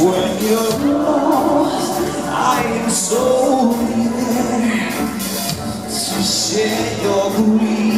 When you're lost, I am so near to share your grief.